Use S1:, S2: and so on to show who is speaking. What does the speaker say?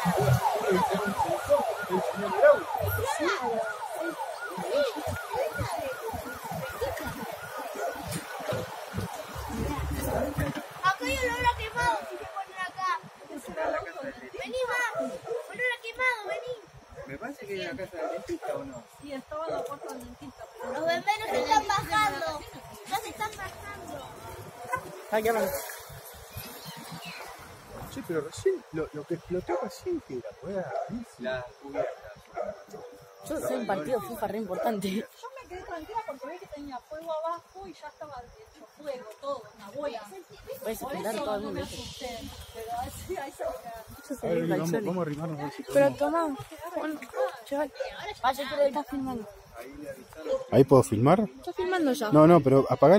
S1: Acá hay olor a quemado si se ponen acá. Vení más. Olor a quemado, vení.
S2: Me parece que es la casa del dentista o no.
S3: Sí, estaba en la puerta del dentista.
S1: Los bomberos se están bajando. Ya
S4: Sí, pero recién, lo, lo que explotó recién que la rueda.
S2: La cubierta.
S5: Yo soy un partido FIFA re importante.
S3: Yo me quedé tranquila porque vi que tenía fuego abajo y ya estaba hecho fuego, todo, una bola.
S5: Puedes
S3: eso
S5: todo el
S3: no me
S5: mundo.
S3: asusté. Pero así, ahí se
S4: A ver, vamos, vamos a arrimarnos a ver si
S5: Pero toma, Juan, chaval. Vaya, que lo estás filmando.
S4: ¿Ahí puedo filmar?
S5: Estás filmando ya.
S4: No, no, pero apagalo.